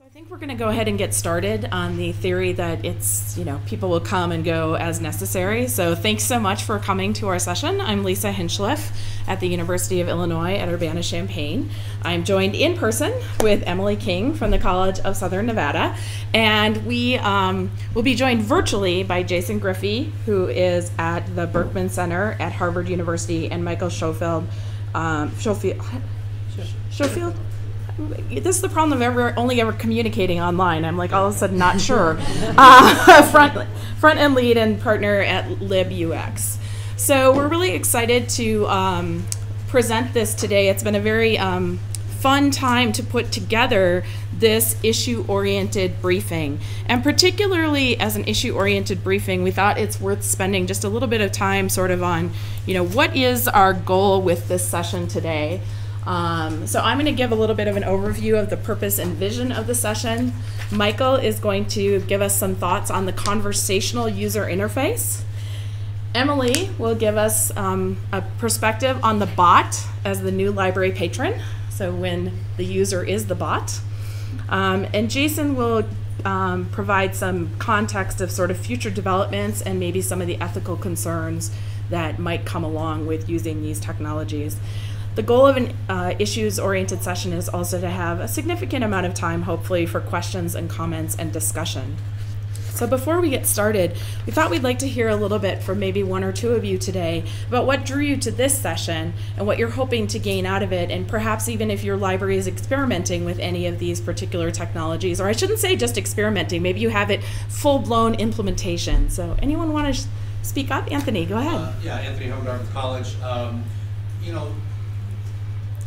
So I think we're going to go ahead and get started on the theory that it's, you know, people will come and go as necessary. So thanks so much for coming to our session. I'm Lisa Hinchliffe at the University of Illinois at Urbana-Champaign. I'm joined in person with Emily King from the College of Southern Nevada. And we um, will be joined virtually by Jason Griffey, who is at the Berkman Center at Harvard University, and Michael Schofield, um, Schofield, Schofield? This is the problem of ever only ever communicating online. I'm like all of a sudden not sure. Uh, front front end lead and partner at LibUX. So we're really excited to um, present this today. It's been a very um, fun time to put together this issue oriented briefing. And particularly as an issue oriented briefing, we thought it's worth spending just a little bit of time sort of on, you know, what is our goal with this session today. Um, so I'm going to give a little bit of an overview of the purpose and vision of the session. Michael is going to give us some thoughts on the conversational user interface. Emily will give us um, a perspective on the bot as the new library patron, so when the user is the bot. Um, and Jason will um, provide some context of sort of future developments and maybe some of the ethical concerns that might come along with using these technologies. The goal of an uh, issues oriented session is also to have a significant amount of time, hopefully, for questions and comments and discussion. So, before we get started, we thought we'd like to hear a little bit from maybe one or two of you today about what drew you to this session and what you're hoping to gain out of it, and perhaps even if your library is experimenting with any of these particular technologies, or I shouldn't say just experimenting, maybe you have it full blown implementation. So, anyone want to speak up? Anthony, go ahead. Uh, yeah, Anthony Helm Dartmouth College. Um, you know,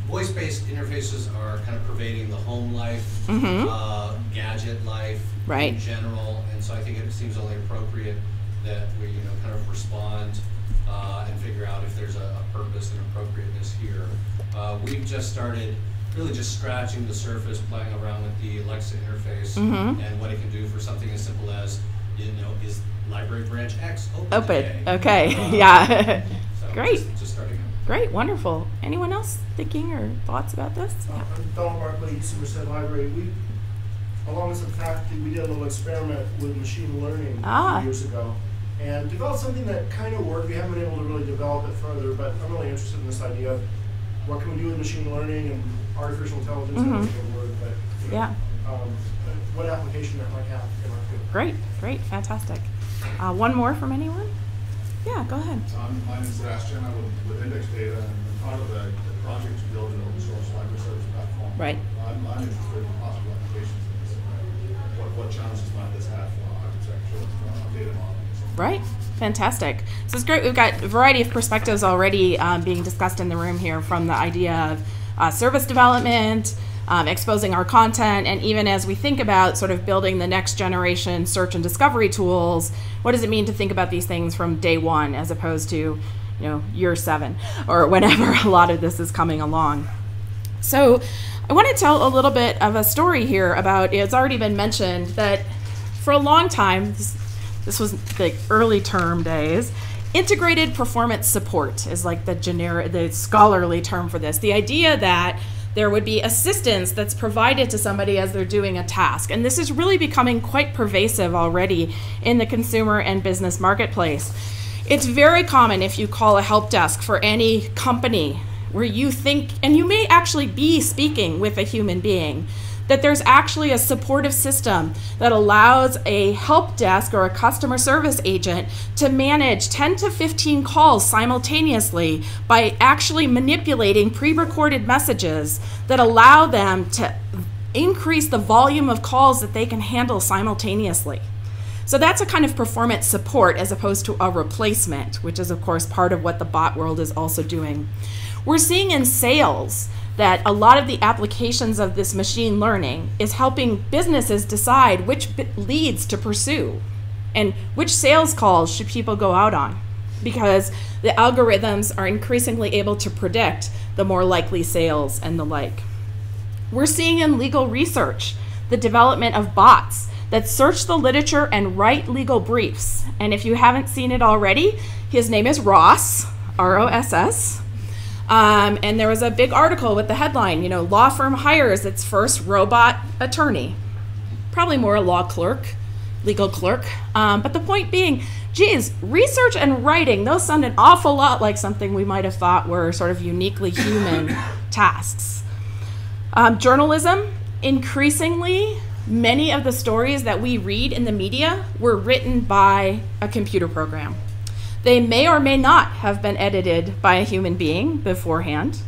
voice-based interfaces are kind of pervading the home life, mm-hmm. uh, gadget life right. in general, and so I think it seems only appropriate that we, you know, kind of respond uh, and figure out if there's a, a purpose and appropriateness here. Uh, we've just started really just scratching the surface, playing around with the Alexa interface mm-hmm. and what it can do for something as simple as, you know, is library branch X open? Open. Today? Okay. Uh, yeah. so Great. Just, just starting Great, wonderful. Anyone else thinking or thoughts about this? Uh, I'm Donald Barkley, Library. We, along with some faculty, we did a little experiment with machine learning ah. a few years ago and developed something that kind of worked. We haven't been able to really develop it further, but I'm really interested in this idea of what can we do with machine learning and artificial intelligence. Mm-hmm. Word, but, you know, yeah. Um, what application that might have in our field. Great, great, fantastic. Uh, one more from anyone? Yeah, go ahead. So I'm, my name is Sebastian. I'm with, with Index Data, and I'm part of the, project to build an open source library service platform. Right. I'm, I'm interested in possible applications of this. What, what challenges might this have for architecture, for data modeling? Right. Fantastic. So it's great. We've got a variety of perspectives already um, being discussed in the room here from the idea of uh, service development, um, exposing our content, and even as we think about sort of building the next generation search and discovery tools, what does it mean to think about these things from day one as opposed to, you know, year seven or whenever a lot of this is coming along? So, I want to tell a little bit of a story here about it's already been mentioned that for a long time, this, this was the early term days, integrated performance support is like the generic, the scholarly term for this. The idea that there would be assistance that's provided to somebody as they're doing a task. And this is really becoming quite pervasive already in the consumer and business marketplace. It's very common if you call a help desk for any company where you think, and you may actually be speaking with a human being, that there's actually a supportive system that allows a help desk or a customer service agent to manage 10 to 15 calls simultaneously by actually manipulating pre recorded messages that allow them to increase the volume of calls that they can handle simultaneously. So that's a kind of performance support as opposed to a replacement, which is, of course, part of what the bot world is also doing. We're seeing in sales that a lot of the applications of this machine learning is helping businesses decide which leads to pursue and which sales calls should people go out on because the algorithms are increasingly able to predict the more likely sales and the like. We're seeing in legal research the development of bots that search the literature and write legal briefs. And if you haven't seen it already, his name is Ross, R O S S. Um, and there was a big article with the headline, you know, law firm hires its first robot attorney. probably more a law clerk, legal clerk. Um, but the point being, geez, research and writing, those sound an awful lot like something we might have thought were sort of uniquely human tasks. Um, journalism, increasingly, many of the stories that we read in the media were written by a computer program. They may or may not have been edited by a human being beforehand,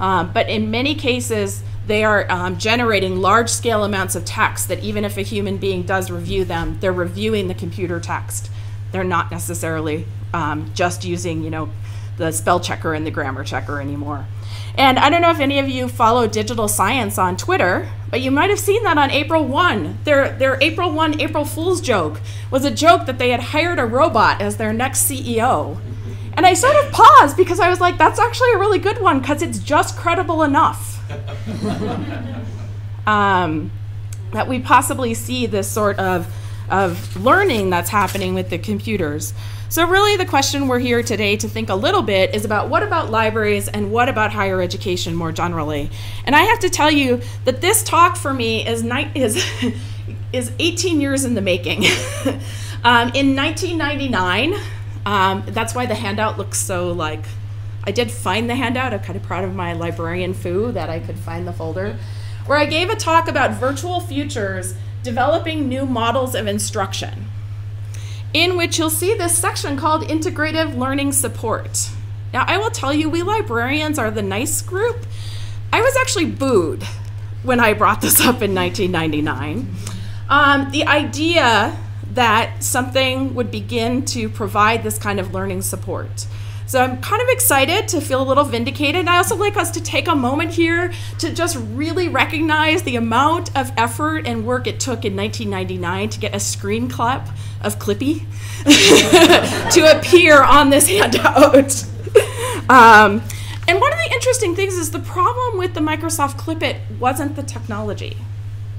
um, but in many cases, they are um, generating large scale amounts of text that even if a human being does review them, they're reviewing the computer text. They're not necessarily um, just using, you know, the spell checker and the grammar checker anymore. And I don't know if any of you follow digital science on Twitter, but you might have seen that on April 1. Their, their April 1 April Fool's joke was a joke that they had hired a robot as their next CEO. And I sort of paused because I was like, that's actually a really good one because it's just credible enough. um, that we possibly see this sort of, of learning that's happening with the computers. So, really, the question we're here today to think a little bit is about what about libraries and what about higher education more generally. And I have to tell you that this talk for me is, is, is 18 years in the making. um, in 1999, um, that's why the handout looks so like. I did find the handout. I'm kind of proud of my librarian foo that I could find the folder, where I gave a talk about virtual futures developing new models of instruction in which you'll see this section called Integrative Learning Support. Now, I will tell you, we librarians are the nice group. I was actually booed when I brought this up in 1999. Um, the idea that something would begin to provide this kind of learning support. So I'm kind of excited to feel a little vindicated. And I also like us to take a moment here to just really recognize the amount of effort and work it took in 1999 to get a screen clap of Clippy to appear on this handout. um, and one of the interesting things is the problem with the Microsoft Clippit wasn't the technology.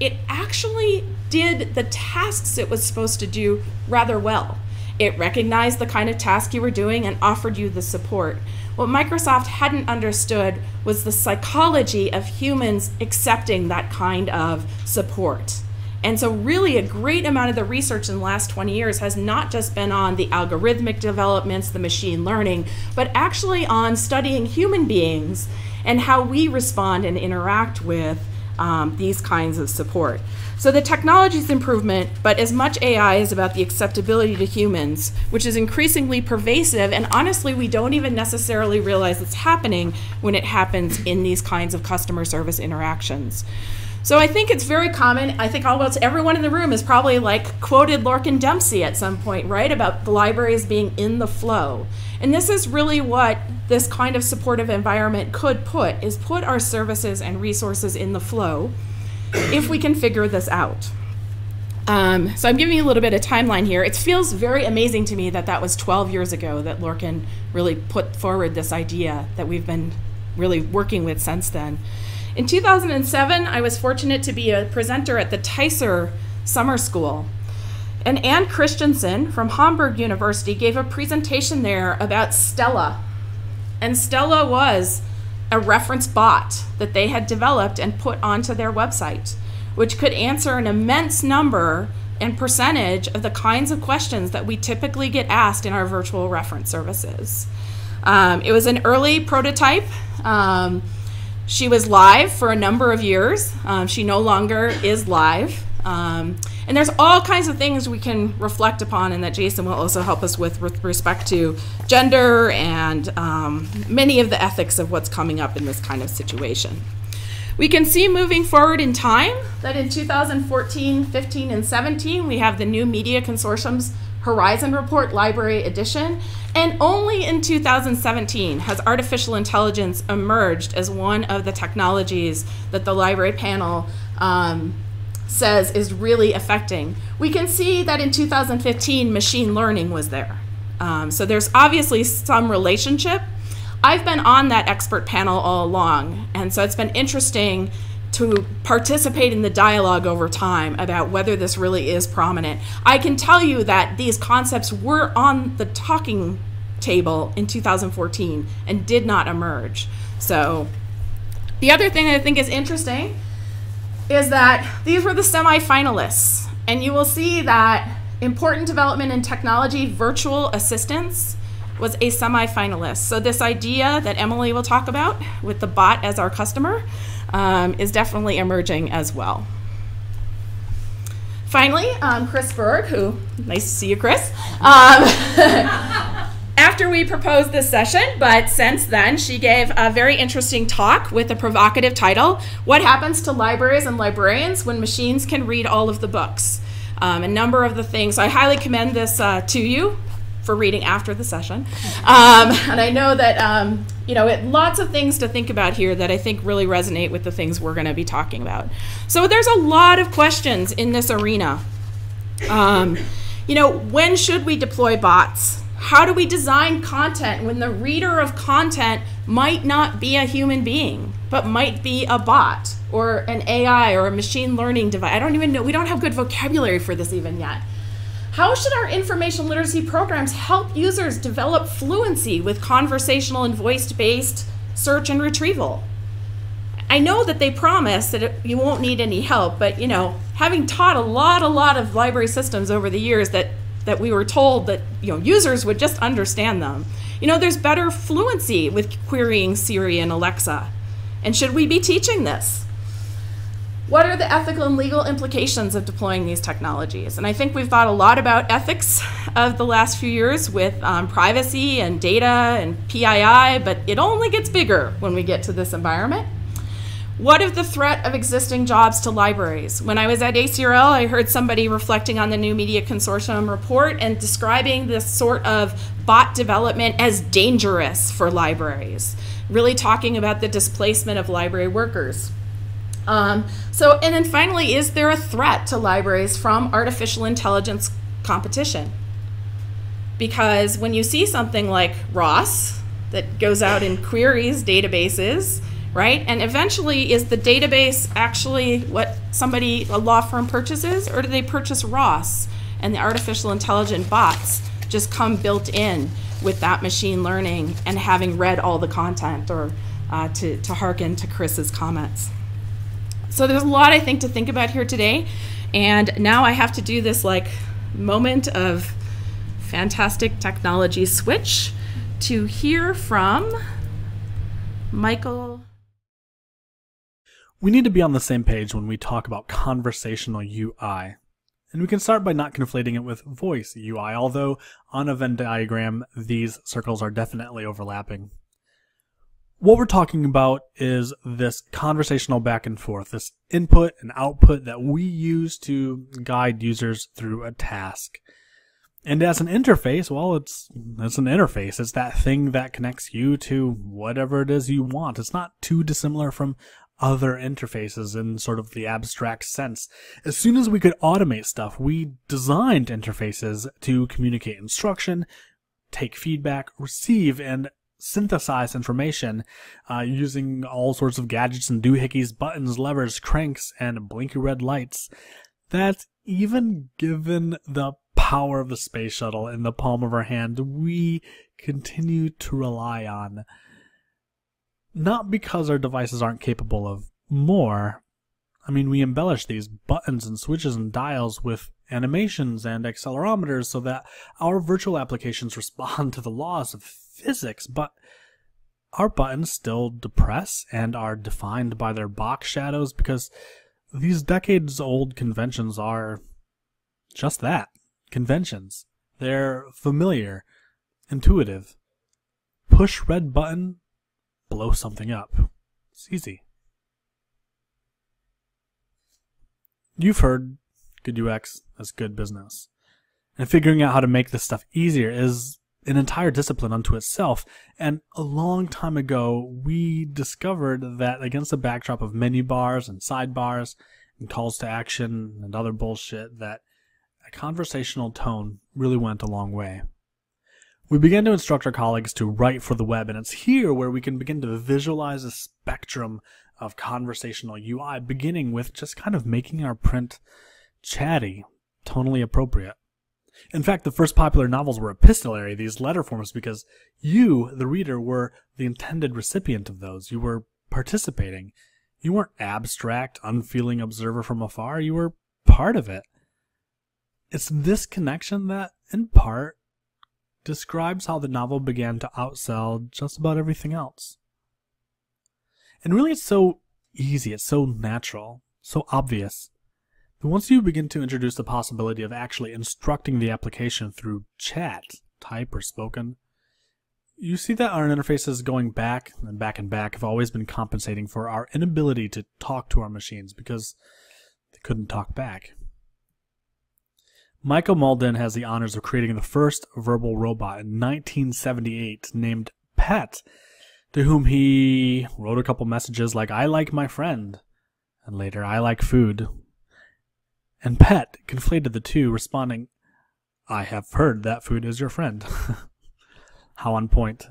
It actually did the tasks it was supposed to do rather well. It recognized the kind of task you were doing and offered you the support. What Microsoft hadn't understood was the psychology of humans accepting that kind of support. And so, really, a great amount of the research in the last 20 years has not just been on the algorithmic developments, the machine learning, but actually on studying human beings and how we respond and interact with um, these kinds of support. So, the technology is improvement, but as much AI is about the acceptability to humans, which is increasingly pervasive, and honestly, we don't even necessarily realize it's happening when it happens in these kinds of customer service interactions. So I think it's very common. I think almost everyone in the room has probably like quoted Lorcan Dempsey at some point, right? About the libraries being in the flow. And this is really what this kind of supportive environment could put is put our services and resources in the flow if we can figure this out. Um, so I'm giving you a little bit of timeline here. It feels very amazing to me that that was 12 years ago that Lorcan really put forward this idea that we've been really working with since then. In 2007, I was fortunate to be a presenter at the Ticer Summer School. And Anne Christensen from Hamburg University gave a presentation there about Stella. And Stella was a reference bot that they had developed and put onto their website, which could answer an immense number and percentage of the kinds of questions that we typically get asked in our virtual reference services. Um, it was an early prototype. Um, she was live for a number of years. Um, she no longer is live. And there's all kinds of things we can reflect upon, and that Jason will also help us with with respect to gender and um, many of the ethics of what's coming up in this kind of situation. We can see moving forward in time that in 2014, 15, and 17, we have the new Media Consortium's Horizon Report Library Edition, and only in 2017 has artificial intelligence emerged as one of the technologies that the library panel um, says is really affecting. We can see that in 2015, machine learning was there. Um, so there's obviously some relationship. I've been on that expert panel all along, and so it's been interesting to participate in the dialogue over time about whether this really is prominent. I can tell you that these concepts were on the talking table in 2014 and did not emerge. So, the other thing I think is interesting is that these were the semi-finalists. And you will see that important development in technology, virtual assistants, was a semi-finalist. So this idea that Emily will talk about with the bot as our customer um, is definitely emerging as well. Finally, um, Chris Bourg, who, nice to see you, Chris. Um, after we proposed this session, but since then, she gave a very interesting talk with a provocative title What Happens to Libraries and Librarians When Machines Can Read All of the Books? Um, a number of the things. I highly commend this uh, to you for reading after the session. Um, and I know that, um, you know, it, lots of things to think about here that I think really resonate with the things we're going to be talking about. So there's a lot of questions in this arena. Um, you know, when should we deploy bots? How do we design content when the reader of content might not be a human being, but might be a bot or an AI or a machine learning device? I don't even know. We don't have good vocabulary for this even yet. How should our information literacy programs help users develop fluency with conversational and voice based search and retrieval? I know that they promise that it, you won't need any help, but you know, having taught a lot, a lot of library systems over the years that that we were told that you know users would just understand them. You know, there's better fluency with querying Siri and Alexa. And should we be teaching this? What are the ethical and legal implications of deploying these technologies? And I think we've thought a lot about ethics of the last few years with um, privacy and data and PII, but it only gets bigger when we get to this environment. What of the threat of existing jobs to libraries? When I was at ACRL, I heard somebody reflecting on the New Media Consortium report and describing this sort of bot development as dangerous for libraries, really talking about the displacement of library workers. Um, so, and then finally, is there a threat to libraries from artificial intelligence competition? Because when you see something like Ross that goes out and queries databases, right? And eventually, is the database actually what somebody, a law firm purchases, or do they purchase Ross and the artificial intelligent bots just come built in with that machine learning and having read all the content or uh, to, to hearken to Chris's comments? So there's a lot, I think, to think about here today. And now I have to do this like moment of fantastic technology switch to hear from Michael we need to be on the same page when we talk about conversational UI. And we can start by not conflating it with voice UI, although on a Venn diagram, these circles are definitely overlapping. What we're talking about is this conversational back and forth, this input and output that we use to guide users through a task. And as an interface, well, it's it's an interface. It's that thing that connects you to whatever it is you want. It's not too dissimilar from other interfaces in sort of the abstract sense. As soon as we could automate stuff, we designed interfaces to communicate instruction, take feedback, receive, and synthesize information uh, using all sorts of gadgets and doohickeys, buttons, levers, cranks, and blinky red lights. That even given the power of the space shuttle in the palm of our hand, we continue to rely on not because our devices aren't capable of more. I mean, we embellish these buttons and switches and dials with animations and accelerometers so that our virtual applications respond to the laws of physics, but our buttons still depress and are defined by their box shadows because these decades old conventions are just that conventions. They're familiar, intuitive. Push red button, blow something up. It's easy. You've heard good UX is good business. And figuring out how to make this stuff easier is an entire discipline unto itself. And a long time ago, we discovered that against the backdrop of menu bars and sidebars and calls to action and other bullshit, that a conversational tone really went a long way. We began to instruct our colleagues to write for the web, and it's here where we can begin to visualize a spectrum of conversational UI, beginning with just kind of making our print chatty, tonally appropriate. In fact, the first popular novels were epistolary, these letter forms, because you, the reader, were the intended recipient of those. You were participating. You weren't abstract, unfeeling observer from afar. You were part of it. It's this connection that, in part, describes how the novel began to outsell just about everything else. And really, it's so easy, it's so natural, so obvious. But once you begin to introduce the possibility of actually instructing the application through chat, type or spoken, you see that our interfaces going back and back and back have always been compensating for our inability to talk to our machines because they couldn't talk back. Michael Mauldin has the honors of creating the first verbal robot in 1978 named Pet, to whom he wrote a couple messages like, I like my friend, and later, I like food. And Pet conflated the two, responding, I have heard that food is your friend. How on point.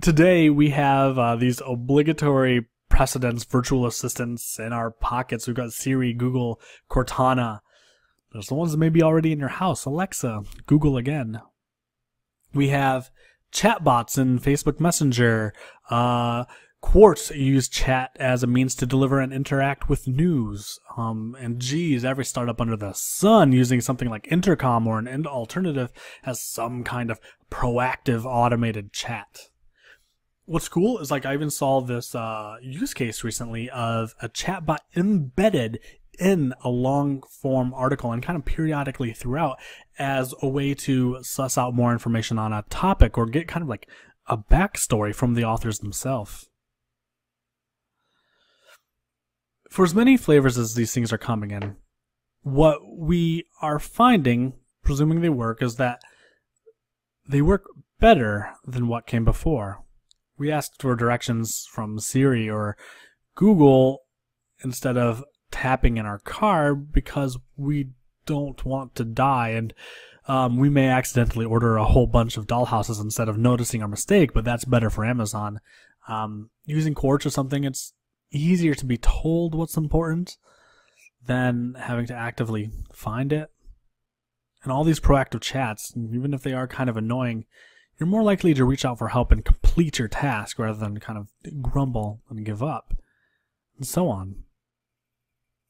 Today, we have uh, these obligatory precedence virtual assistants in our pockets. We've got Siri, Google, Cortana, there's the ones that may be already in your house. Alexa, Google again. We have chatbots in Facebook Messenger. Uh, Quartz use chat as a means to deliver and interact with news. Um, and geez, every startup under the sun using something like Intercom or an alternative has some kind of proactive automated chat. What's cool is like I even saw this uh, use case recently of a chatbot embedded in a long form article and kind of periodically throughout as a way to suss out more information on a topic or get kind of like a backstory from the authors themselves. For as many flavors as these things are coming in, what we are finding, presuming they work, is that they work better than what came before. We asked for directions from Siri or Google instead of tapping in our car because we don't want to die and um, we may accidentally order a whole bunch of dollhouses instead of noticing our mistake, but that's better for Amazon. Um, using Quartz or something, it's easier to be told what's important than having to actively find it. And all these proactive chats, even if they are kind of annoying, you're more likely to reach out for help and complete your task rather than kind of grumble and give up, and so on.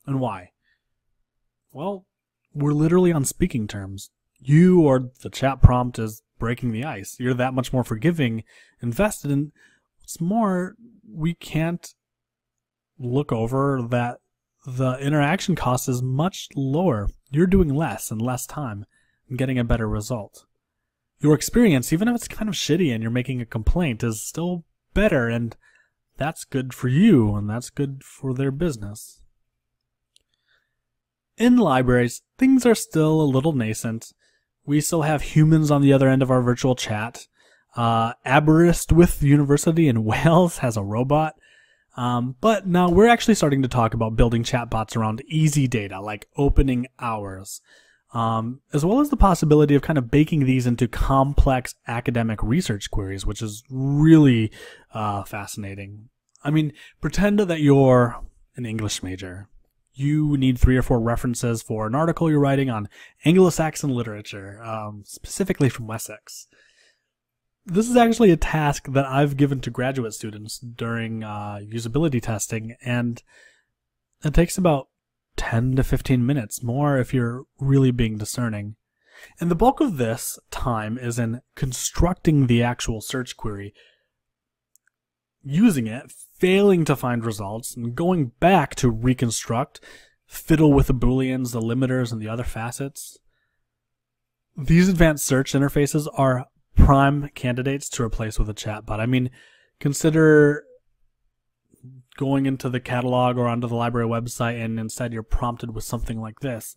And why? Well, we're literally on speaking terms. You or the chat prompt is breaking the ice. You're that much more forgiving, invested in. What's more, we can't look over that the interaction cost is much lower. You're doing less in less time and getting a better result. Your experience, even if it's kind of shitty and you're making a complaint, is still better, and that's good for you and that's good for their business. In libraries, things are still a little nascent. We still have humans on the other end of our virtual chat. Uh, Aberystwyth University in Wales has a robot. Um, but now we're actually starting to talk about building chatbots around easy data, like opening hours, um, as well as the possibility of kind of baking these into complex academic research queries, which is really uh, fascinating. I mean, pretend that you're an English major you need three or four references for an article you're writing on Anglo-Saxon literature, um, specifically from Wessex. This is actually a task that I've given to graduate students during uh, usability testing, and it takes about 10 to 15 minutes more if you're really being discerning. And the bulk of this time is in constructing the actual search query, using it, failing to find results, and going back to reconstruct, fiddle with the booleans, the limiters, and the other facets. These advanced search interfaces are prime candidates to replace with a chatbot. I mean, consider going into the catalog or onto the library website and instead you're prompted with something like this.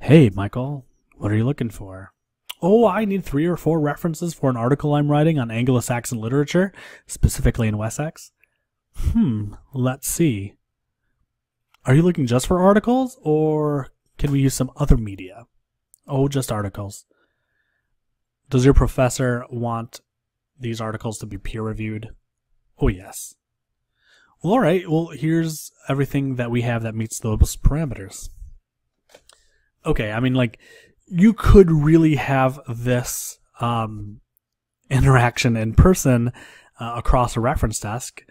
Hey, Michael, what are you looking for? oh, I need three or four references for an article I'm writing on Anglo Saxon literature, specifically in Wessex. Hmm, let's see. Are you looking just for articles, or can we use some other media? Oh, just articles. Does your professor want these articles to be peer reviewed? Oh, yes. Well, all right. Well, here's everything that we have that meets those parameters. Okay, I mean, like, you could really have this um, interaction in person uh, across a reference desk.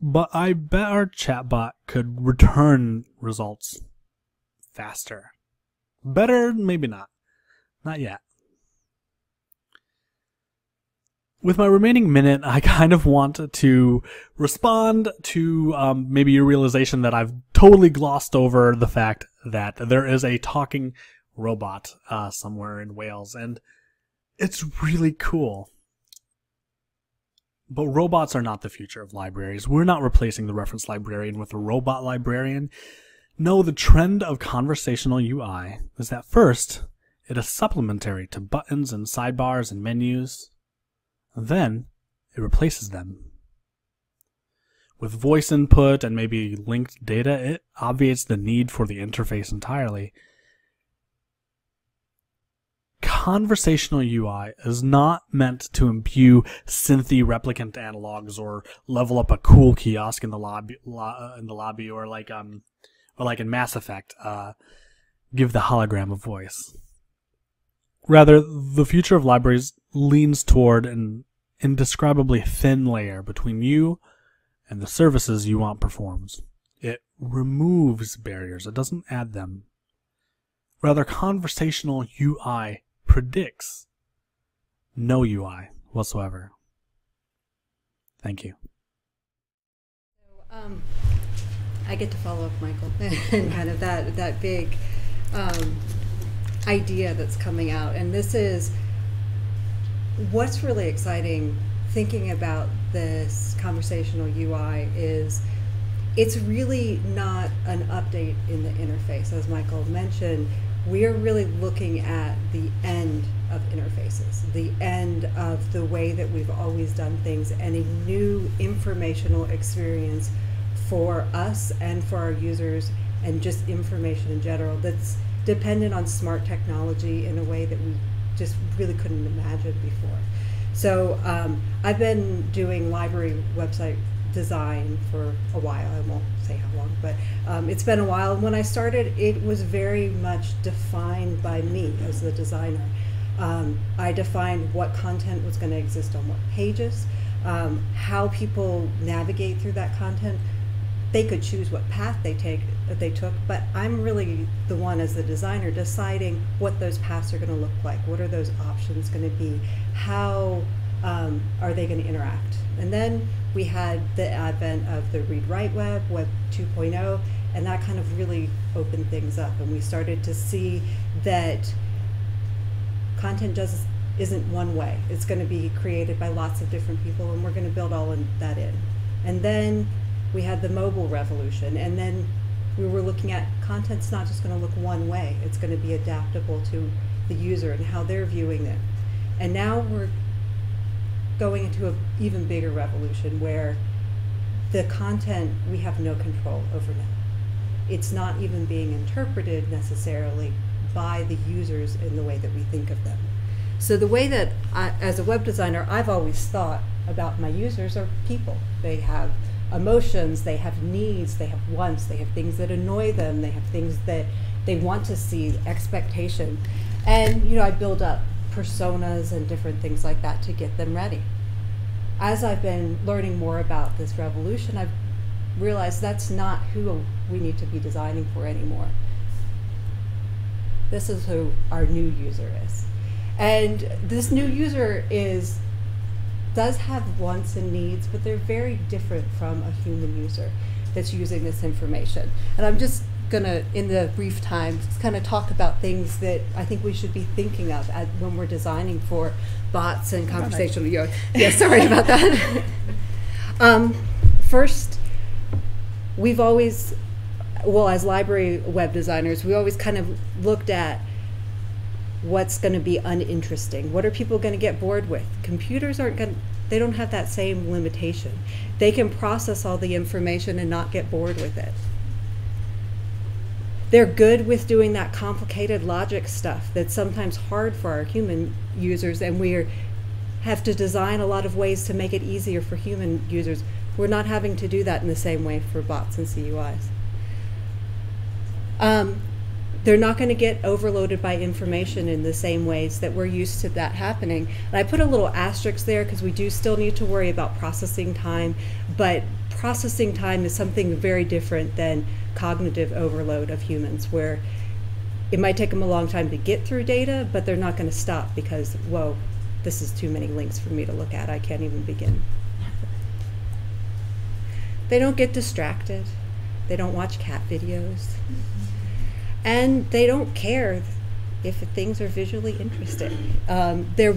But I bet our chatbot could return results faster. Better, maybe not. Not yet. With my remaining minute, I kind of want to respond to um, maybe your realization that I've totally glossed over the fact that there is a talking robot uh, somewhere in Wales, and it's really cool. But robots are not the future of libraries. We're not replacing the reference librarian with a robot librarian. No, the trend of conversational UI is that first, it is supplementary to buttons and sidebars and menus. Then, it replaces them. With voice input and maybe linked data, it obviates the need for the interface entirely. Conversational UI is not meant to imbue synthy replicant analogs or level up a cool kiosk in the lobby, lo- in the lobby, or like um, or like in Mass Effect, uh, give the hologram a voice. Rather, the future of libraries leans toward an indescribably thin layer between you and the services you want performs. It removes barriers, it doesn't add them. Rather, conversational UI predicts no UI whatsoever. Thank you. Um, I get to follow up Michael and kind of that that big um, idea that's coming out, and this is what's really exciting. Thinking about this conversational UI is it's really not an update in the interface, as Michael mentioned. We are really looking at the end of interfaces, the end of the way that we've always done things, and a new informational experience for us and for our users and just information in general that's dependent on smart technology in a way that we just really couldn't imagine before. So um, I've been doing library website design for a while. I won't say how long, but um, it's been a while. When I started, it was very much defined by me as the designer. Um, I defined what content was going to exist on what pages, um, how people navigate through that content, they could choose what path they take that they took, but I'm really the one as the designer deciding what those paths are going to look like. What are those options going to be? How um, are they going to interact? And then we had the advent of the read write web, Web 2.0, and that kind of really opened things up. And we started to see that content just isn't one way. It's going to be created by lots of different people, and we're going to build all of that in. And then we had the mobile revolution, and then we were looking at content's not just going to look one way, it's going to be adaptable to the user and how they're viewing it. And now we're going into an even bigger revolution where the content we have no control over now. It's not even being interpreted necessarily by the users in the way that we think of them. So the way that I, as a web designer I've always thought about my users are people. They have emotions, they have needs, they have wants, they have things that annoy them, they have things that they want to see, expectation. And you know, I build up personas and different things like that to get them ready. As I've been learning more about this revolution, I've realized that's not who we need to be designing for anymore. This is who our new user is. And this new user is does have wants and needs, but they're very different from a human user that's using this information. And I'm just gonna, in the brief time, kind of talk about things that I think we should be thinking of at, when we're designing for bots and conversational. Yeah, yeah sorry about that. um, first, we've always, well, as library web designers, we always kind of looked at what's going to be uninteresting. What are people going to get bored with? Computers aren't going they don't have that same limitation. They can process all the information and not get bored with it they're good with doing that complicated logic stuff that's sometimes hard for our human users and we have to design a lot of ways to make it easier for human users we're not having to do that in the same way for bots and cuis um, they're not going to get overloaded by information in the same ways that we're used to that happening. And I put a little asterisk there because we do still need to worry about processing time, but processing time is something very different than cognitive overload of humans, where it might take them a long time to get through data, but they're not going to stop because, whoa, this is too many links for me to look at. I can't even begin. They don't get distracted. They don't watch cat videos. And they don't care if things are visually interesting. Um, they're,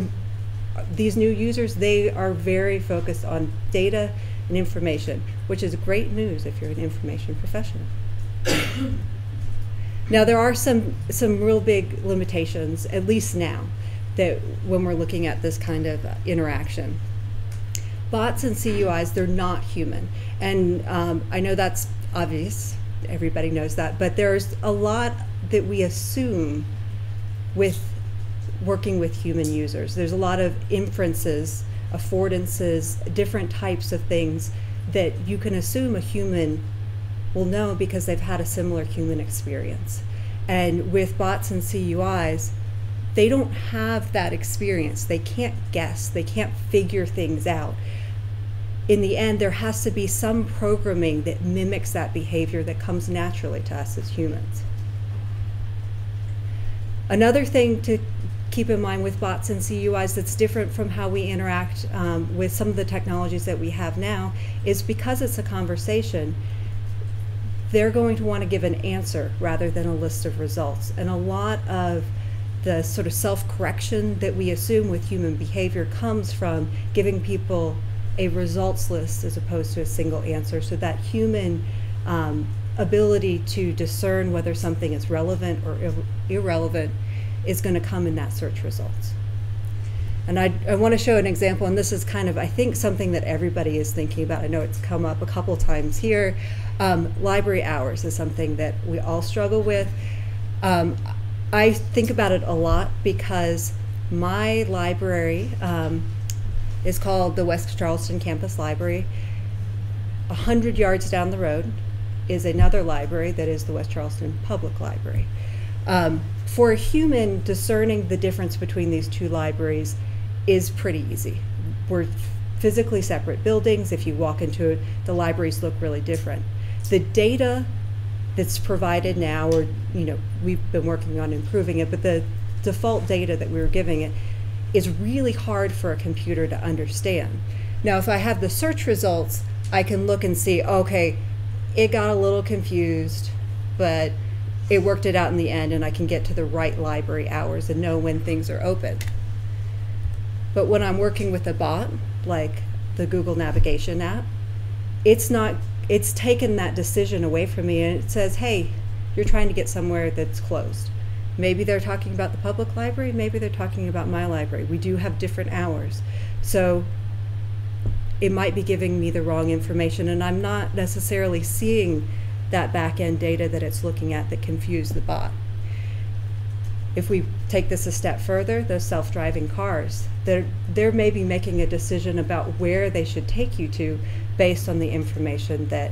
these new users, they are very focused on data information, which is great news if you're an information professional. now, there are some, some real big limitations, at least now, that when we're looking at this kind of interaction. Bots and CUIs, they're not human. And um, I know that's obvious, everybody knows that, but there's a lot that we assume with working with human users. There's a lot of inferences, affordances, different types of things that you can assume a human will know because they've had a similar human experience. And with bots and CUIs, they don't have that experience. They can't guess, they can't figure things out. In the end, there has to be some programming that mimics that behavior that comes naturally to us as humans. Another thing to keep in mind with bots and CUIs that's different from how we interact um, with some of the technologies that we have now is because it's a conversation, they're going to want to give an answer rather than a list of results. And a lot of the sort of self correction that we assume with human behavior comes from giving people a results list as opposed to a single answer. So that human um, ability to discern whether something is relevant or ir irrelevant is going to come in that search results. And I, I want to show an example, and this is kind of, I think, something that everybody is thinking about. I know it's come up a couple times here. Um, library hours is something that we all struggle with. Um, I think about it a lot because my library um, is called the West Charleston Campus Library. A hundred yards down the road is another library that is the West Charleston Public Library. For a human, discerning the difference between these two libraries is pretty easy. We're physically separate buildings. If you walk into it, the libraries look really different. The data that's provided now, or you know, we've been working on improving it, but the default data that we were giving it is really hard for a computer to understand. Now, if I have the search results, I can look and see, okay, it got a little confused, but it worked it out in the end, and I can get to the right library hours and know when things are open. But when I'm working with a bot, like the Google Navigation app, it's not, it's taken that decision away from me and it says, hey, you're trying to get somewhere that's closed. Maybe they're talking about the public library, maybe they're talking about my library. We do have different hours. So it might be giving me the wrong information and I'm not necessarily seeing that back end data that it's looking at that confuse the bot. If we take this a step further, those self driving cars, they're, they're maybe making a decision about where they should take you to based on the information that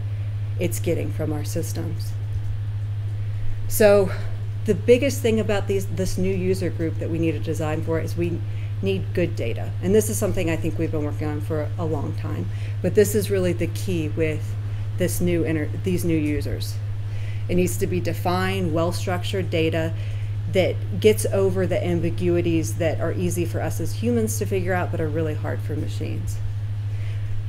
it's getting from our systems. So, the biggest thing about these, this new user group that we need to design for is we need good data. And this is something I think we've been working on for a long time. But this is really the key with this new inter- these new users. It needs to be defined, well-structured data that gets over the ambiguities that are easy for us as humans to figure out but are really hard for machines.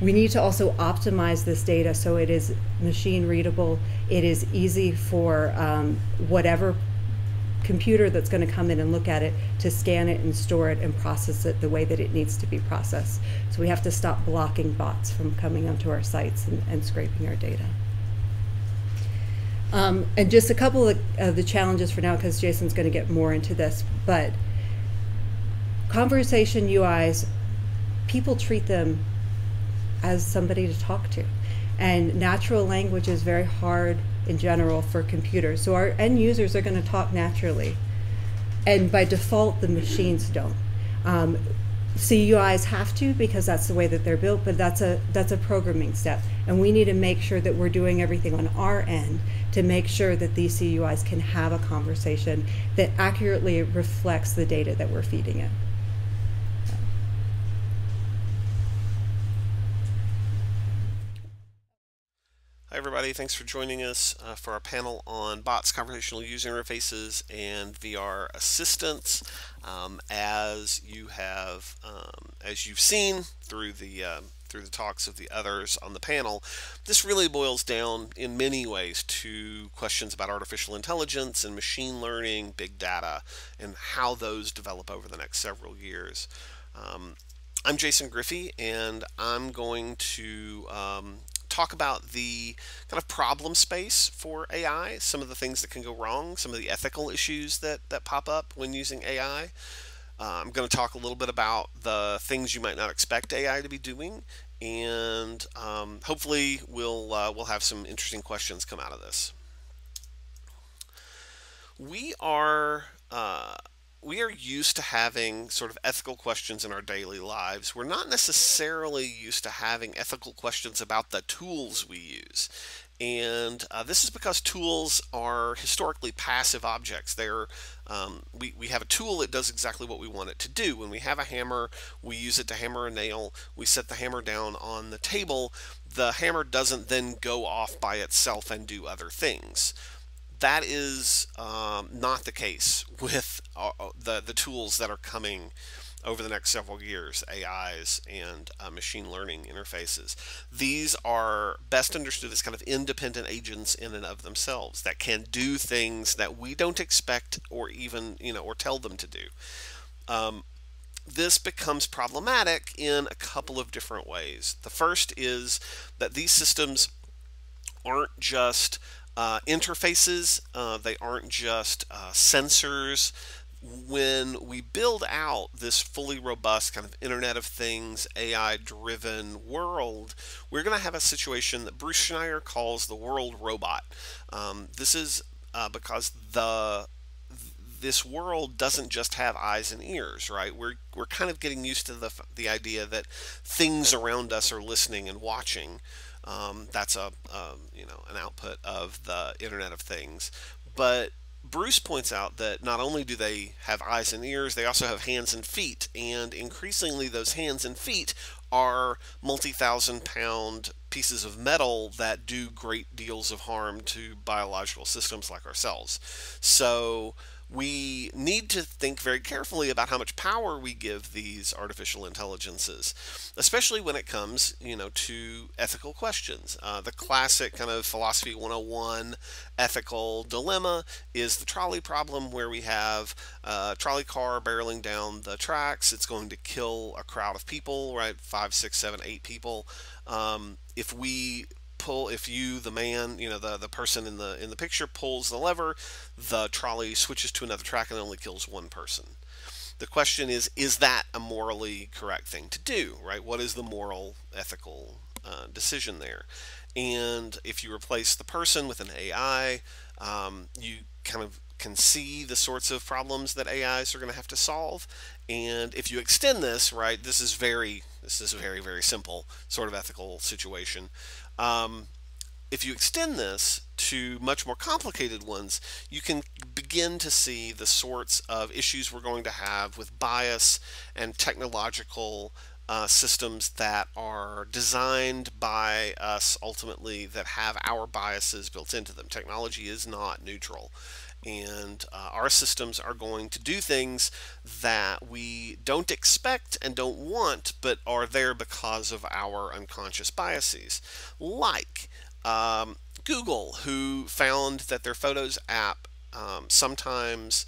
We need to also optimize this data so it is machine readable, it is easy for um, whatever computer that's going to come in and look at it to scan it and store it and process it the way that it needs to be processed. So we have to stop blocking bots from coming onto our sites and, and scraping our data. Um, and just a couple of, of the challenges for now, because Jason's going to get more into this, but conversation UIs, people treat them as somebody to talk to. And natural language is very hard in general for computers. So our end users are going to talk naturally. And by default, the machines don't. Um, CUIs have to because that's the way that they're built, but that's a that's a programming step, and we need to make sure that we're doing everything on our end to make sure that these CUIs can have a conversation that accurately reflects the data that we're feeding it. Everybody. Thanks for joining us uh, for our panel on bots, conversational user interfaces, and VR assistants. Um, as you have, um, as you've seen through the uh, through the talks of the others on the panel, this really boils down in many ways to questions about artificial intelligence and machine learning, big data, and how those develop over the next several years. Um, I'm Jason Griffey, and I'm going to um, talk about the kind of problem space for AI, some of the things that can go wrong, some of the ethical issues that, that pop up when using AI. Uh, I'm going to talk a little bit about the things you might not expect AI to be doing, and um, hopefully we'll uh, we'll have some interesting questions come out of this. We are uh, we are used to having sort of ethical questions in our daily lives. We're not necessarily used to having ethical questions about the tools we use. And uh, this is because tools are historically passive objects. They're, um, we, we have a tool that does exactly what we want it to do. When we have a hammer, we use it to hammer a nail. We set the hammer down on the table. The hammer doesn't then go off by itself and do other things that is um, not the case with uh, uh, the the tools that are coming over the next several years, AIs and uh, machine learning interfaces. These are best understood as kind of independent agents in and of themselves that can do things that we don't expect or even, you know, or tell them to do. Um, this becomes problematic in a couple of different ways. The first is that these systems aren't just uh, interfaces, uh, they aren't just uh, sensors. When we build out this fully robust kind of Internet of Things, AI driven world, we're going to have a situation that Bruce Schneier calls the world robot. Um, this is uh, because the this world doesn't just have eyes and ears, right? We're we're kind of getting used to the the idea that things around us are listening and watching. Um, that's a um, you know an output of the Internet of Things. But Bruce points out that not only do they have eyes and ears, they also have hands and feet, and increasingly those hands and feet are multi-thousand pound pieces of metal that do great deals of harm to biological systems like ourselves. So we need to think very carefully about how much power we give these artificial intelligences, especially when it comes, you know, to ethical questions. Uh, the classic kind of philosophy 101 ethical dilemma is the trolley problem, where we have a trolley car barreling down the tracks. It's going to kill a crowd of people, right? Five, six, seven, eight people. Um, if we pull if you the man you know the the person in the in the picture pulls the lever the trolley switches to another track and only kills one person. The question is is that a morally correct thing to do right? What is the moral ethical uh, decision there? And if you replace the person with an ai um, you kind of can see the sorts of problems that ais are going to have to solve. And if you extend this right this is very this is a very very simple sort of ethical situation um, if you extend this to much more complicated ones, you can begin to see the sorts of issues we're going to have with bias and technological uh, systems that are designed by us ultimately that have our biases built into them. Technology is not neutral and uh, our systems are going to do things that we don't expect and don't want but are there because of our unconscious biases like um, google who found that their photos app um, sometimes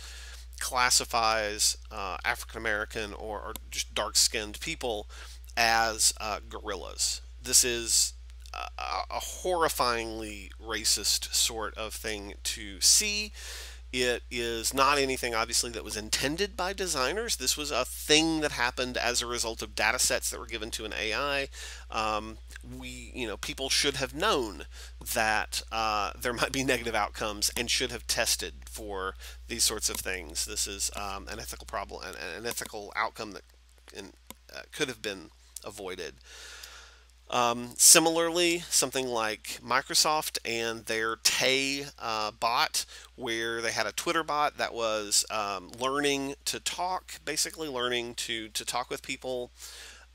classifies uh, african american or, or, just dark skinned people as uh, gorillas this is a, horrifyingly racist sort of thing to see. It is not anything, obviously, that was intended by designers. This was a thing that happened as a result of data sets that were given to an AI. Um, we, you know, people should have known that uh, there might be negative outcomes and should have tested for these sorts of things. This is um, an ethical problem, an, an ethical outcome that in, uh, could have been avoided. Um, similarly, something like Microsoft and their Tay uh, bot, where they had a Twitter bot that was um, learning to talk, basically learning to, to talk with people.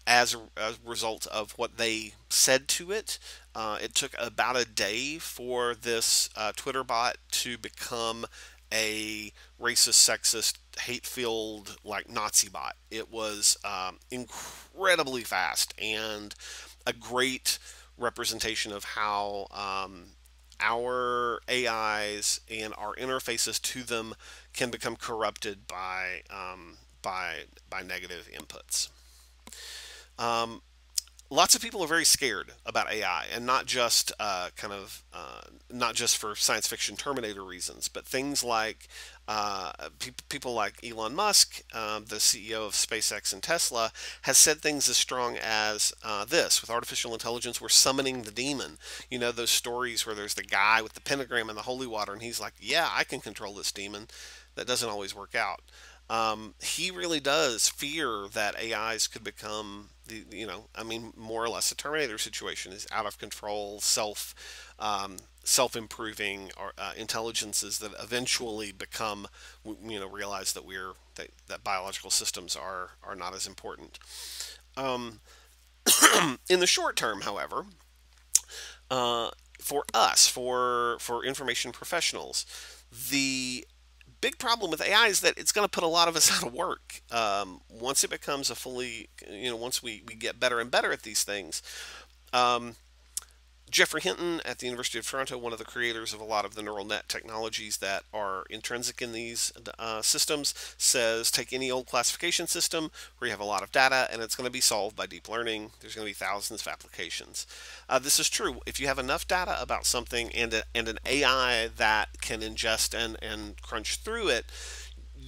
as a, a, result of what they said to it. Uh, it took about a day for this uh, Twitter bot to become a racist, sexist, hate-filled like Nazi bot. It was um, incredibly fast and a great representation of how um, our AIs and our interfaces to them can become corrupted by um, by by negative inputs. Um, lots of people are very scared about AI, and not just uh, kind of uh, not just for science fiction Terminator reasons, but things like uh, pe- people like Elon Musk, um, the CEO of SpaceX and Tesla, has said things as strong as uh, this: with artificial intelligence, we're summoning the demon. You know those stories where there's the guy with the pentagram and the holy water, and he's like, "Yeah, I can control this demon." That doesn't always work out. Um, he really does fear that AIs could become the you know I mean more or less a Terminator situation is out of control self um, self improving uh, intelligences that eventually become you know realize that we're that, that biological systems are are not as important. Um, in the short term, however, uh, for us for for information professionals, the big problem with AI is that it's going to put a lot of us out of work. Um, once it becomes a fully, you know, once we, we get better and better at these things. Um, Geoffrey Hinton at the University of Toronto, one of the creators of a lot of the neural net technologies that are intrinsic in these uh, systems, says take any old classification system where you have a lot of data and it's going to be solved by deep learning. There's going to be thousands of applications. Uh, this is true. If you have enough data about something and, a, and an AI that can ingest and, and crunch through it,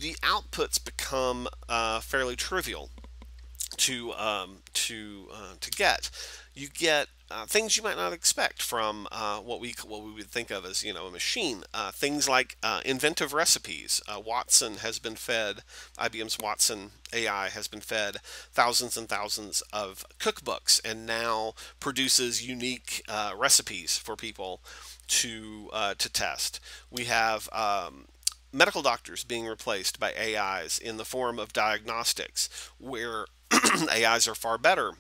the outputs become uh, fairly trivial to um, to uh, to get. You get uh, things you might not expect from uh, what we what we would think of as you know a machine. Uh, things like uh, inventive recipes. Uh, Watson has been fed IBM's Watson AI has been fed thousands and thousands of cookbooks and now produces unique uh, recipes for people to to test. We have um, medical doctors being replaced by AIs in the form of diagnostics, where AIs are far better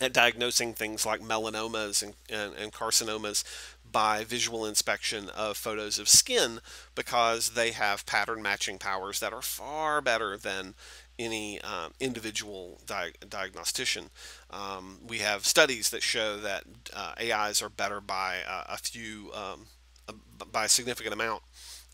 at diagnosing things like melanomas and, and, and, carcinomas by visual inspection of photos of skin because they have pattern matching powers that are far better than any um, individual di- diagnostician. Um, we have studies that show that uh, AIs are better by uh, a few, um, by a significant amount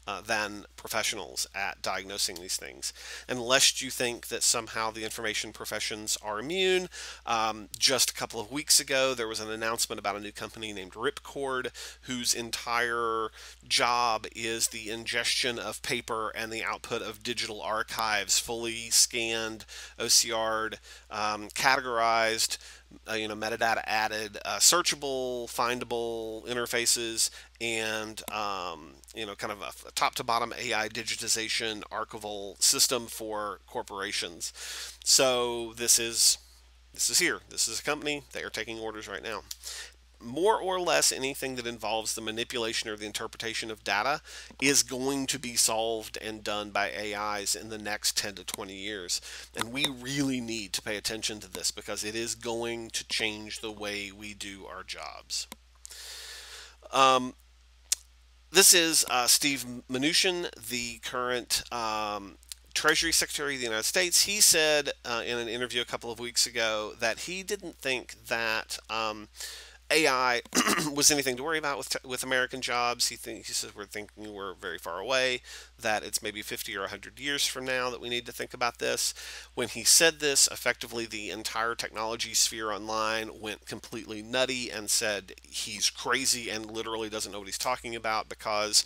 uh, than professionals at diagnosing these things. Unless you think that somehow the information professions are immune. Um, just a couple of weeks ago, there was an announcement about a new company named Ripcord, whose entire job is the ingestion of paper and the output of digital archives, fully scanned, OCR'd, um, categorized uh, you know, metadata added, uh, searchable, findable interfaces, and um, you know, kind of a, a top to bottom AI digitization archival system for corporations. So this is this is here. This is a company. They are taking orders right now more or less anything that involves the manipulation or the interpretation of data is going to be solved and done by AIs in the next 10 to 20 years. And we really need to pay attention to this because it is going to change the way we do our jobs. Um, this is uh, Steve Mnuchin, the current um, Treasury Secretary of the United States. He said uh, in an interview a couple of weeks ago that he didn't think that um, AI was anything to worry about with with American jobs. He thinks he says we're thinking we're very far away, that it's maybe 50 or 100 years from now that we need to think about this. When he said this, effectively the entire technology sphere online went completely nutty and said he's crazy and literally doesn't know what he's talking about because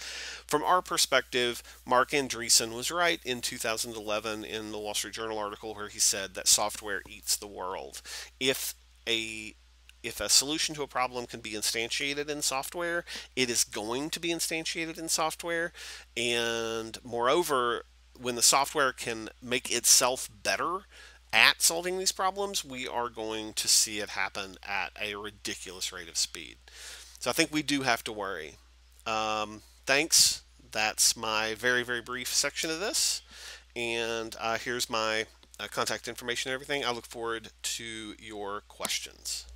from our perspective, Marc Andreessen was right in 2011 in the Wall Street Journal article where he said that software eats the world. If a if a solution to a problem can be instantiated in software, it is going to be instantiated in software. And moreover, when the software can make itself better at solving these problems, we are going to see it happen at a ridiculous rate of speed. So I think we do have to worry. Um, thanks. That's my very, very brief section of this. And uh, here's my uh, contact information and everything. I look forward to your questions.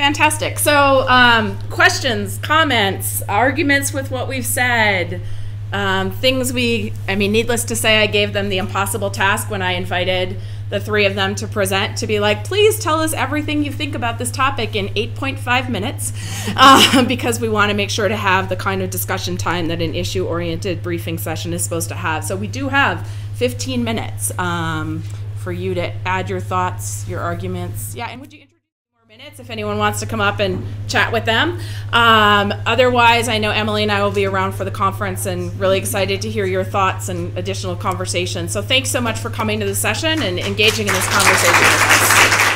Fantastic. So, um, questions, comments, arguments with what we've said, um, things we, I mean, needless to say, I gave them the impossible task when I invited the three of them to present to be like, please tell us everything you think about this topic in 8.5 minutes, uh, because we want to make sure to have the kind of discussion time that an issue oriented briefing session is supposed to have. So, we do have 15 minutes um, for you to add your thoughts, your arguments. Yeah, and would you? Minutes if anyone wants to come up and chat with them. Um, otherwise, I know Emily and I will be around for the conference and really excited to hear your thoughts and additional conversation. So thanks so much for coming to the session and engaging in this conversation